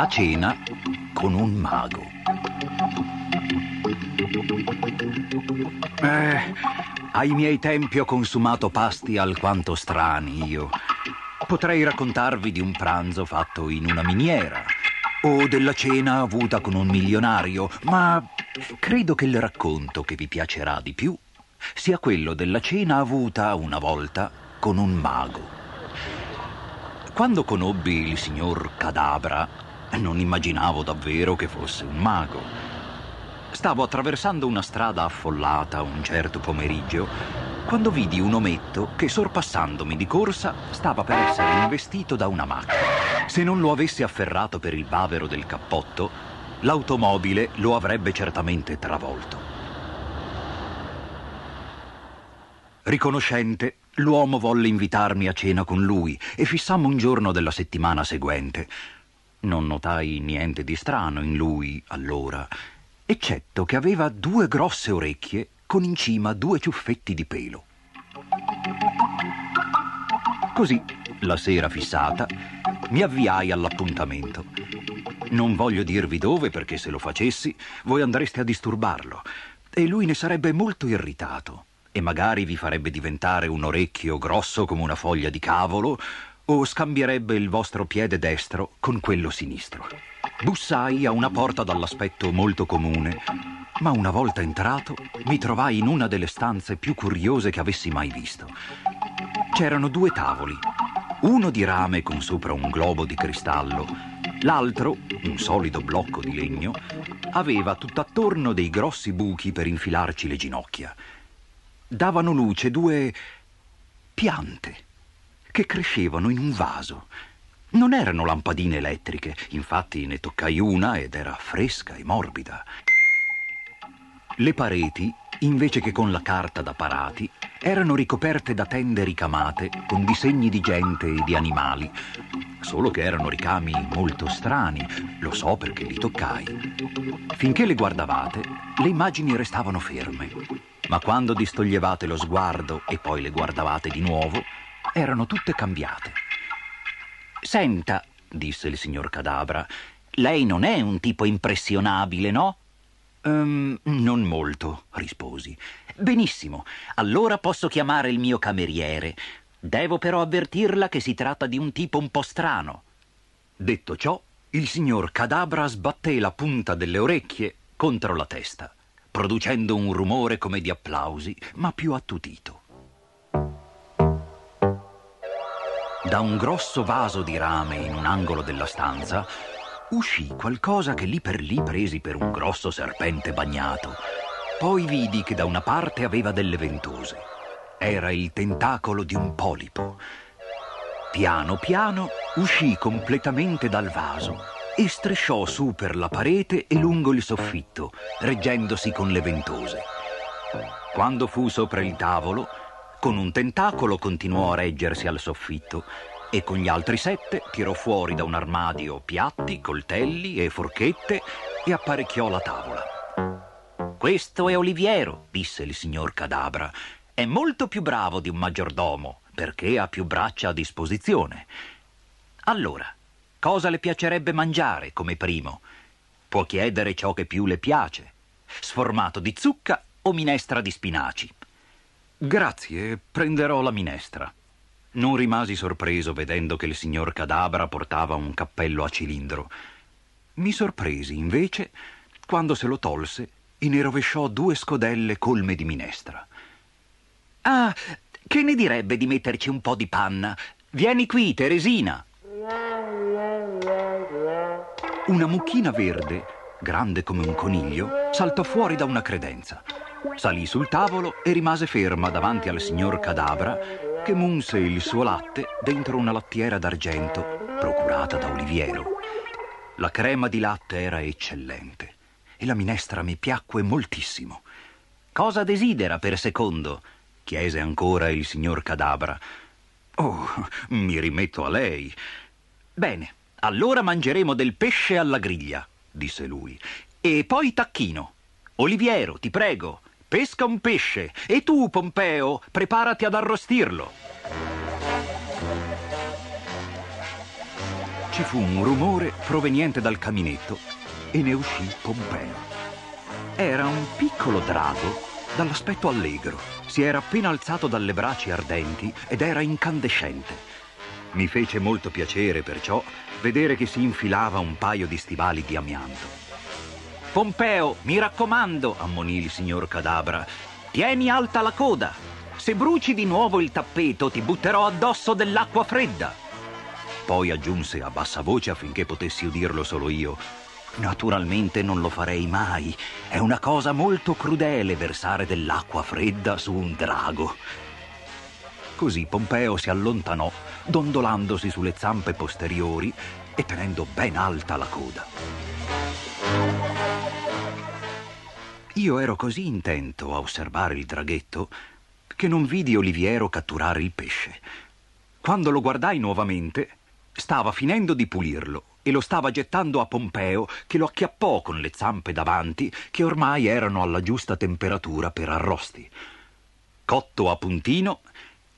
a cena con un mago. Eh, ai miei tempi ho consumato pasti alquanto strani io. Potrei raccontarvi di un pranzo fatto in una miniera o della cena avuta con un milionario, ma credo che il racconto che vi piacerà di più sia quello della cena avuta una volta con un mago. Quando conobbi il signor Cadabra, non immaginavo davvero che fosse un mago. Stavo attraversando una strada affollata un certo pomeriggio quando vidi un ometto che, sorpassandomi di corsa, stava per essere investito da una macchina. Se non lo avessi afferrato per il bavero del cappotto, l'automobile lo avrebbe certamente travolto. Riconoscente, l'uomo volle invitarmi a cena con lui e fissammo un giorno della settimana seguente. Non notai niente di strano in lui allora, eccetto che aveva due grosse orecchie con in cima due ciuffetti di pelo. Così, la sera fissata, mi avviai all'appuntamento. Non voglio dirvi dove perché se lo facessi voi andreste a disturbarlo e lui ne sarebbe molto irritato e magari vi farebbe diventare un orecchio grosso come una foglia di cavolo o scambierebbe il vostro piede destro con quello sinistro. Bussai a una porta dall'aspetto molto comune, ma una volta entrato mi trovai in una delle stanze più curiose che avessi mai visto. C'erano due tavoli, uno di rame con sopra un globo di cristallo, l'altro, un solido blocco di legno, aveva tutt'attorno dei grossi buchi per infilarci le ginocchia. Davano luce due piante che crescevano in un vaso. Non erano lampadine elettriche, infatti ne toccai una ed era fresca e morbida. Le pareti, invece che con la carta da parati, erano ricoperte da tende ricamate con disegni di gente e di animali, solo che erano ricami molto strani, lo so perché li toccai. Finché le guardavate, le immagini restavano ferme, ma quando distoglievate lo sguardo e poi le guardavate di nuovo, erano tutte cambiate. Senta, disse il signor Cadabra, lei non è un tipo impressionabile, no? Um, non molto, risposi. Benissimo, allora posso chiamare il mio cameriere. Devo però avvertirla che si tratta di un tipo un po' strano. Detto ciò, il signor Cadabra sbatté la punta delle orecchie contro la testa, producendo un rumore come di applausi, ma più attutito. Da un grosso vaso di rame in un angolo della stanza uscì qualcosa che lì per lì presi per un grosso serpente bagnato. Poi vidi che da una parte aveva delle ventose. Era il tentacolo di un polipo. Piano piano uscì completamente dal vaso e strisciò su per la parete e lungo il soffitto, reggendosi con le ventose. Quando fu sopra il tavolo, con un tentacolo continuò a reggersi al soffitto e con gli altri sette tirò fuori da un armadio piatti, coltelli e forchette e apparecchiò la tavola. Questo è Oliviero, disse il signor Cadabra. È molto più bravo di un maggiordomo, perché ha più braccia a disposizione. Allora, cosa le piacerebbe mangiare come primo? Può chiedere ciò che più le piace. Sformato di zucca o minestra di spinaci. Grazie, prenderò la minestra. Non rimasi sorpreso vedendo che il signor Cadabra portava un cappello a cilindro. Mi sorpresi, invece, quando se lo tolse e ne rovesciò due scodelle colme di minestra. Ah, che ne direbbe di metterci un po' di panna? Vieni qui, Teresina. Una mucchina verde, grande come un coniglio, saltò fuori da una credenza. Salì sul tavolo e rimase ferma davanti al signor Cadabra che munse il suo latte dentro una lattiera d'argento procurata da Oliviero. La crema di latte era eccellente e la minestra mi piacque moltissimo. Cosa desidera per secondo? chiese ancora il signor Cadabra. Oh, mi rimetto a lei. Bene, allora mangeremo del pesce alla griglia, disse lui. E poi tacchino. Oliviero, ti prego, pesca un pesce e tu, Pompeo, preparati ad arrostirlo. Ci fu un rumore proveniente dal caminetto e ne uscì Pompeo. Era un piccolo drago dall'aspetto allegro. Si era appena alzato dalle braccia ardenti ed era incandescente. Mi fece molto piacere perciò vedere che si infilava un paio di stivali di amianto. Pompeo, mi raccomando, ammonì il signor Cadabra, tieni alta la coda. Se bruci di nuovo il tappeto ti butterò addosso dell'acqua fredda. Poi aggiunse a bassa voce affinché potessi udirlo solo io. Naturalmente non lo farei mai. È una cosa molto crudele versare dell'acqua fredda su un drago. Così Pompeo si allontanò, dondolandosi sulle zampe posteriori e tenendo ben alta la coda. Io ero così intento a osservare il draghetto che non vidi Oliviero catturare il pesce. Quando lo guardai nuovamente, stava finendo di pulirlo e lo stava gettando a Pompeo, che lo acchiappò con le zampe davanti, che ormai erano alla giusta temperatura per arrosti. Cotto a puntino,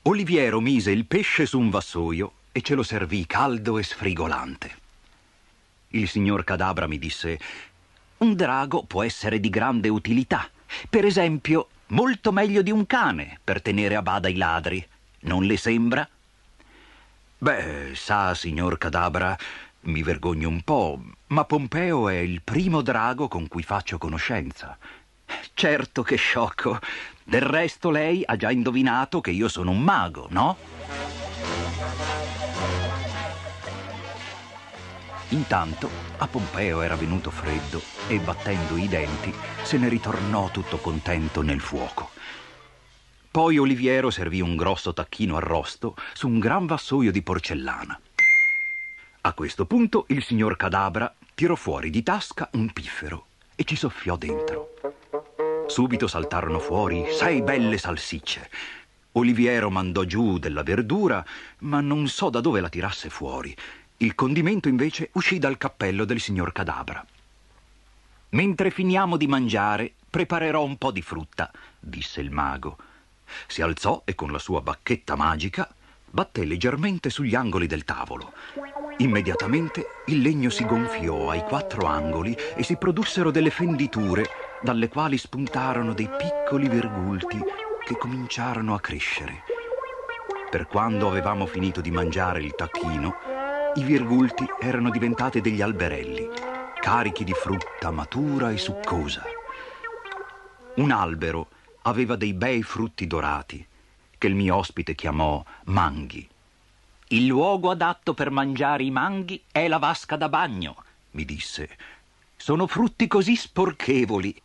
Oliviero mise il pesce su un vassoio e ce lo servì caldo e sfrigolante. Il signor Cadabra mi disse: Un drago può essere di grande utilità. Per esempio, molto meglio di un cane per tenere a bada i ladri. Non le sembra? Beh, sa, signor Cadabra, mi vergogno un po', ma Pompeo è il primo drago con cui faccio conoscenza. Certo che sciocco. Del resto lei ha già indovinato che io sono un mago, no? Intanto a Pompeo era venuto freddo e battendo i denti se ne ritornò tutto contento nel fuoco. Poi Oliviero servì un grosso tacchino arrosto su un gran vassoio di porcellana. A questo punto il signor Cadabra tirò fuori di tasca un piffero e ci soffiò dentro. Subito saltarono fuori sei belle salsicce. Oliviero mandò giù della verdura, ma non so da dove la tirasse fuori. Il condimento invece uscì dal cappello del signor Cadabra. Mentre finiamo di mangiare, preparerò un po' di frutta, disse il mago. Si alzò e con la sua bacchetta magica batté leggermente sugli angoli del tavolo. Immediatamente il legno si gonfiò ai quattro angoli e si produssero delle fenditure dalle quali spuntarono dei piccoli virgulti che cominciarono a crescere. Per quando avevamo finito di mangiare il tacchino, i virgulti erano diventati degli alberelli, carichi di frutta matura e succosa. Un albero aveva dei bei frutti dorati che il mio ospite chiamò manghi. Il luogo adatto per mangiare i manghi è la vasca da bagno, mi disse. Sono frutti così sporchevoli.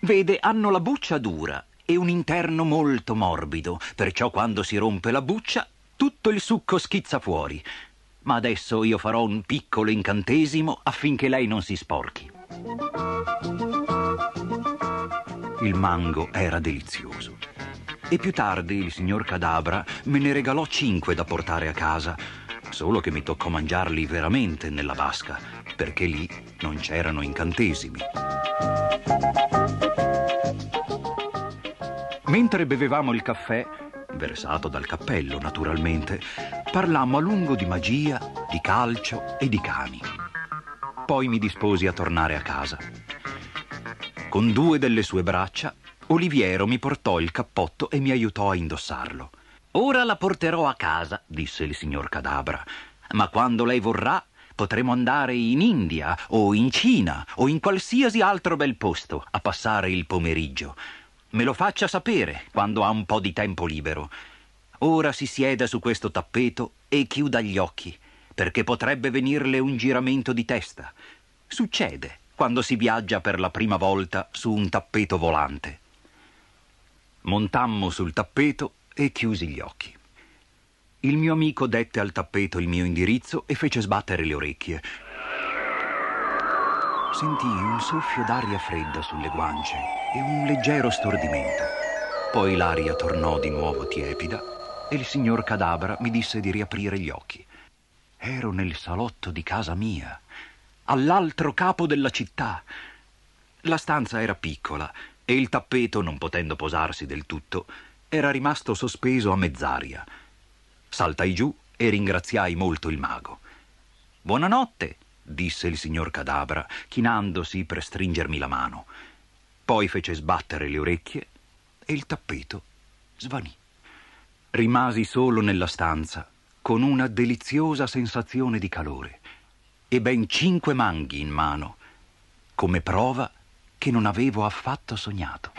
Vede, hanno la buccia dura e un interno molto morbido, perciò quando si rompe la buccia tutto il succo schizza fuori. Ma adesso io farò un piccolo incantesimo affinché lei non si sporchi. Il mango era delizioso e più tardi il signor Cadabra me ne regalò cinque da portare a casa, solo che mi toccò mangiarli veramente nella vasca, perché lì non c'erano incantesimi. Mentre bevevamo il caffè, versato dal cappello naturalmente, parlammo a lungo di magia, di calcio e di cani. Poi mi disposi a tornare a casa. Con due delle sue braccia Oliviero mi portò il cappotto e mi aiutò a indossarlo. Ora la porterò a casa, disse il signor Cadabra, ma quando lei vorrà potremo andare in India o in Cina o in qualsiasi altro bel posto a passare il pomeriggio. Me lo faccia sapere quando ha un po' di tempo libero. Ora si sieda su questo tappeto e chiuda gli occhi, perché potrebbe venirle un giramento di testa. Succede quando si viaggia per la prima volta su un tappeto volante. Montammo sul tappeto e chiusi gli occhi. Il mio amico dette al tappeto il mio indirizzo e fece sbattere le orecchie. Sentii un soffio d'aria fredda sulle guance e un leggero stordimento. Poi l'aria tornò di nuovo tiepida e il signor Cadabra mi disse di riaprire gli occhi. Ero nel salotto di casa mia, all'altro capo della città. La stanza era piccola e il tappeto, non potendo posarsi del tutto, era rimasto sospeso a mezz'aria. Saltai giù e ringraziai molto il mago. Buonanotte, disse il signor Cadabra, chinandosi per stringermi la mano. Poi fece sbattere le orecchie e il tappeto svanì. Rimasi solo nella stanza con una deliziosa sensazione di calore e ben cinque manghi in mano, come prova che non avevo affatto sognato.